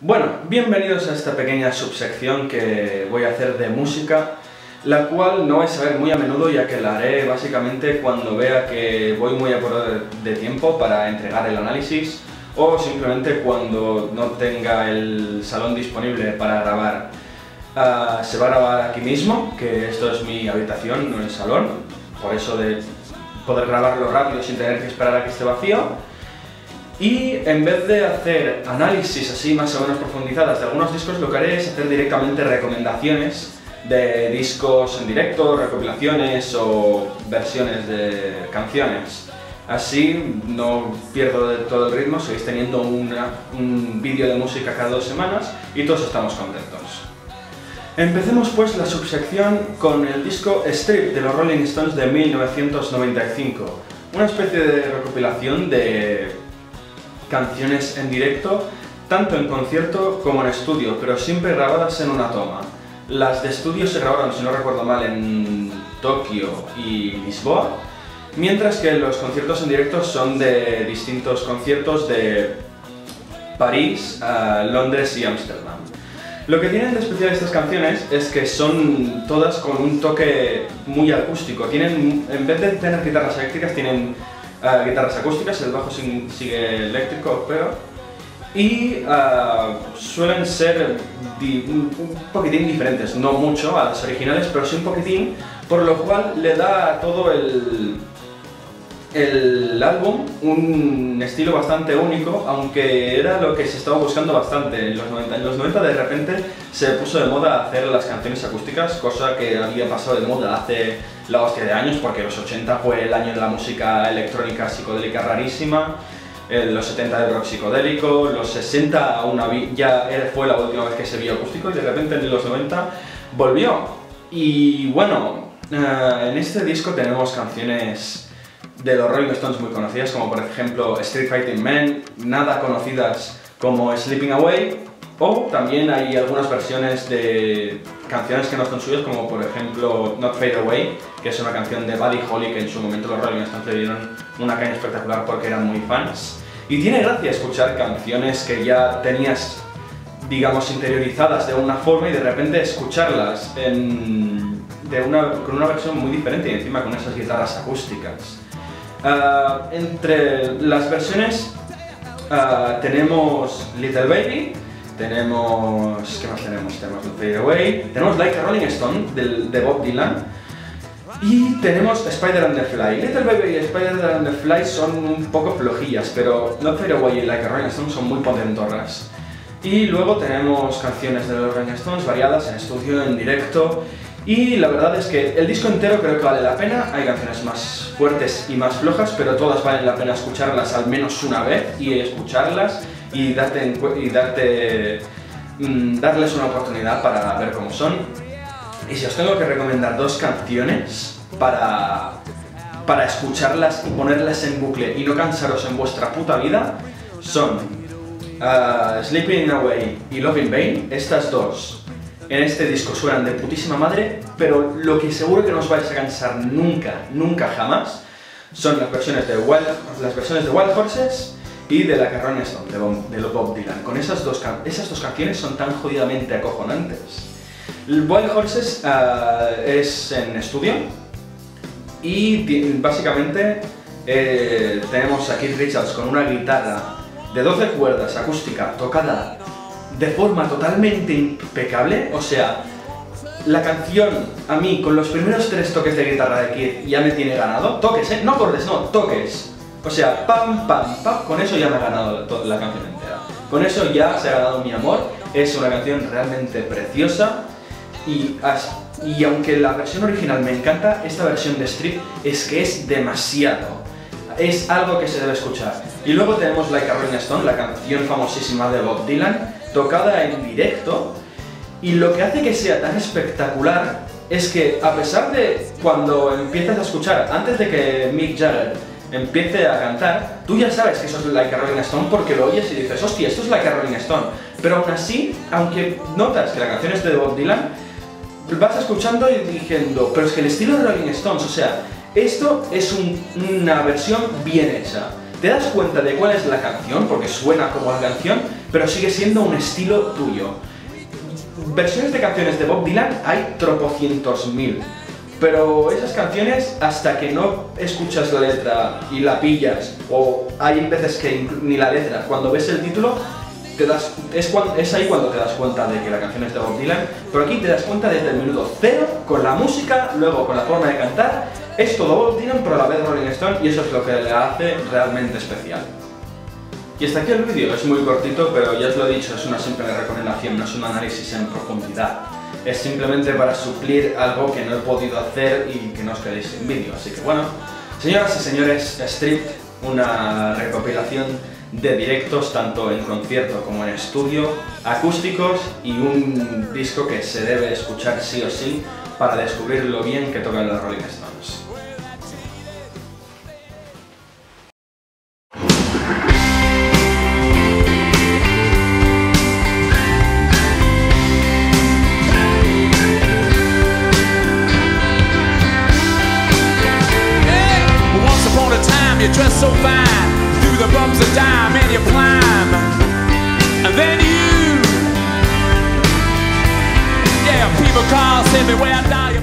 Bueno, bienvenidos a esta pequeña subsección que voy a hacer de música, la cual no vais a ver muy a menudo ya que la haré básicamente cuando vea que voy muy apurado de tiempo para entregar el análisis o simplemente cuando no tenga el salón disponible para grabar. Ah, se va a grabar aquí mismo, que esto es mi habitación, no el salón, por eso de poder grabarlo rápido sin tener que esperar a que esté vacío. Y en vez de hacer análisis así más o menos profundizadas de algunos discos, lo que haré es hacer directamente recomendaciones de discos en directo, recopilaciones o versiones de canciones. Así no pierdo de todo el ritmo, seguís teniendo un vídeo de música cada dos semanas y todos estamos contentos. Empecemos pues la subsección con el disco Strip de los Rolling Stones de 1995, una especie de recopilación de canciones en directo, tanto en concierto como en estudio, pero siempre grabadas en una toma. Las de estudio se grabaron, si no recuerdo mal, en Tokio y Lisboa, Mientras que los conciertos en directo son de distintos conciertos de París, eh, Londres y Ámsterdam. Lo que tienen de especial estas canciones es que son todas con un toque muy acústico. Tienen, en vez de tener guitarras eléctricas, tienen eh, guitarras acústicas, el bajo sigue eléctrico, pero... Y eh, suelen ser un poquitín diferentes, no mucho a las originales, pero sí un poquitín, por lo cual le da todo el, el álbum un estilo bastante único, aunque era lo que se estaba buscando bastante en los 90. En los 90 de repente se puso de moda hacer las canciones acústicas, cosa que había pasado de moda hace la hostia de años, porque los 80 fue el año de la música electrónica psicodélica rarísima, los 70 del rock psicodélico, los 60 una ya fue la última vez que se vio acústico y de repente en los 90 volvió. Y bueno, eh, en este disco tenemos canciones de los Rolling Stones muy conocidas, como por ejemplo Street Fighting Men, nada conocidas como Sleeping Away, o también hay algunas versiones de canciones que no son suyas, como por ejemplo Not Fade Away, que es una canción de Buddy Holly que en su momento los Rolling Stones le dieron una caña espectacular porque eran muy fans. Y tiene gracia escuchar canciones que ya tenías, digamos, interiorizadas de una forma y de repente escucharlas con una versión muy diferente y encima con esas guitarras acústicas. Ah, entre las versiones ah, tenemos Little Baby, tenemos... ¿qué más tenemos? Tenemos The Fade Away, tenemos Like a Rolling Stone de Bob Dylan y tenemos Spider and the Fly. Little Baby y Spider and the Fly son un poco flojillas, pero Not Fade Away y Like a Rolling Stone son muy potentorras. Y luego tenemos canciones de los Rolling Stones variadas en estudio, en directo y la verdad es que el disco entero creo que vale la pena, hay canciones más fuertes y más flojas, pero todas valen la pena escucharlas al menos una vez y escucharlas y darte, y darte mm, darles una oportunidad para ver cómo son. Y si os tengo que recomendar dos canciones para, para escucharlas y ponerlas en bucle y no cansaros en vuestra puta vida, son uh, Sleeping Away y Love in Vain, estas dos en este disco suenan de putísima madre, pero lo que seguro que no os vais a cansar nunca, nunca jamás, son las versiones de Wild, las versiones de Wild Horses y de la Carrone Stone, de Bob, Dylan. Con esas dos, esas dos canciones son tan jodidamente acojonantes. Wild Horses eh, es en estudio y básicamente eh, tenemos a Keith Richards con una guitarra de 12 cuerdas acústica tocada de forma totalmente impecable, o sea, la canción a mí con los primeros tres toques de guitarra de Kid ya me tiene ganado, toques, ¿eh? No cordes, no, toques. O sea, pam, pam, pam, con eso ya me ha ganado la, canción entera. Con eso ya se ha ganado mi amor, es una canción realmente preciosa y, y aunque la versión original me encanta, esta versión de Strip es que es demasiado. Es algo que se debe escuchar. Y luego tenemos Like a Rolling Stone, la canción famosísima de Bob Dylan, tocada en directo y lo que hace que sea tan espectacular es que a pesar de cuando empiezas a escuchar, antes de que Mick Jagger empiece a cantar, tú ya sabes que eso es Like a Rolling Stone porque lo oyes y dices, hostia, esto es Like a Rolling Stone. Pero aún así, aunque notas que la canción es de Bob Dylan, vas escuchando y diciendo, pero es que el estilo de Rolling Stones, o sea, esto es una versión bien hecha. Te das cuenta de cuál es la canción, porque suena como la canción, pero sigue siendo un estilo tuyo. Versiones de canciones de Bob Dylan hay tropocientos mil, pero esas canciones, hasta que no escuchas la letra y la pillas, o hay veces que ni la letra, cuando ves el título, te das, es, ahí cuando te das cuenta de que la canción es de Bob Dylan, pero aquí te das cuenta desde el minuto cero, con la música, luego con la forma de cantar, es todo Bob Dylan pero a la vez Rolling Stone y eso es lo que le hace realmente especial. Y hasta aquí el vídeo, es muy cortito, pero ya os lo he dicho, es una simple recomendación, no es un análisis en profundidad. Es simplemente para suplir algo que no he podido hacer y que no os quedéis sin vídeo. Así que bueno, señoras y señores, Strip, una recopilación de directos tanto en concierto como en estudio, acústicos y un disco que se debe escuchar sí o sí para descubrir lo bien que tocan los Rolling Stones. Through the bumps of dime and you climb. And then you Yeah, people call, say me where I die, you